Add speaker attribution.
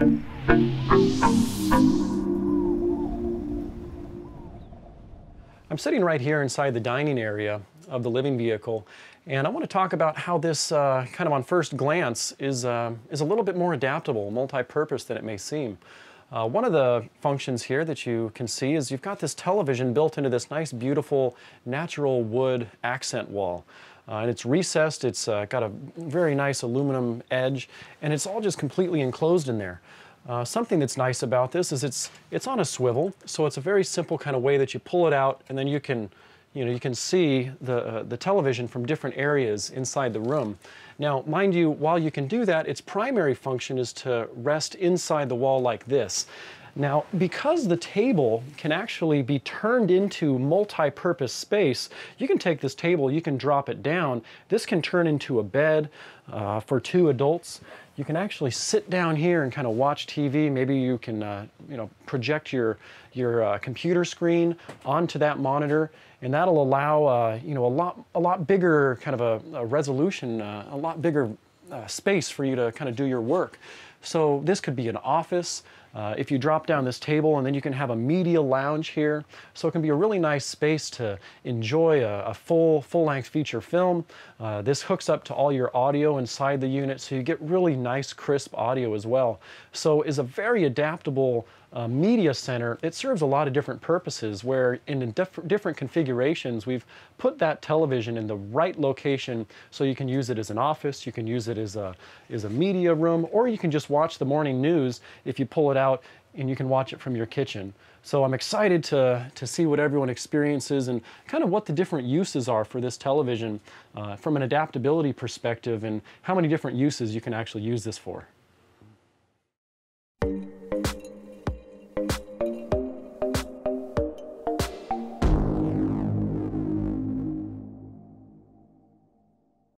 Speaker 1: I'm sitting right here inside the dining area of the living vehicle and I want to talk about how this uh, kind of on first glance is, uh, is a little bit more adaptable, multi-purpose than it may seem. Uh, one of the functions here that you can see is you've got this television built into this nice beautiful natural wood accent wall. Uh, and it's recessed, It's uh, got a very nice aluminum edge, and it's all just completely enclosed in there. Uh, something that's nice about this is it's, it's on a swivel, so it's a very simple kind of way that you pull it out and then you can, you know, you can see the, uh, the television from different areas inside the room. Now, mind you, while you can do that, its primary function is to rest inside the wall like this. Now, because the table can actually be turned into multi-purpose space, you can take this table, you can drop it down. This can turn into a bed uh, for two adults. You can actually sit down here and kind of watch TV. Maybe you can, uh, you know, project your your uh, computer screen onto that monitor, and that'll allow, uh, you know, a lot a lot bigger kind of a, a resolution, uh, a lot bigger uh, space for you to kind of do your work. So this could be an office. Uh, if you drop down this table and then you can have a media lounge here. So it can be a really nice space to enjoy a, a full, full-length feature film. Uh, this hooks up to all your audio inside the unit so you get really nice crisp audio as well. So is a very adaptable uh, media center, it serves a lot of different purposes where in diff different configurations we've put that television in the right location so you can use it as an office, you can use it as a, as a media room, or you can just watch the morning news if you pull it out and you can watch it from your kitchen. So I'm excited to, to see what everyone experiences and kind of what the different uses are for this television uh, from an adaptability perspective and how many different uses you can actually use this for.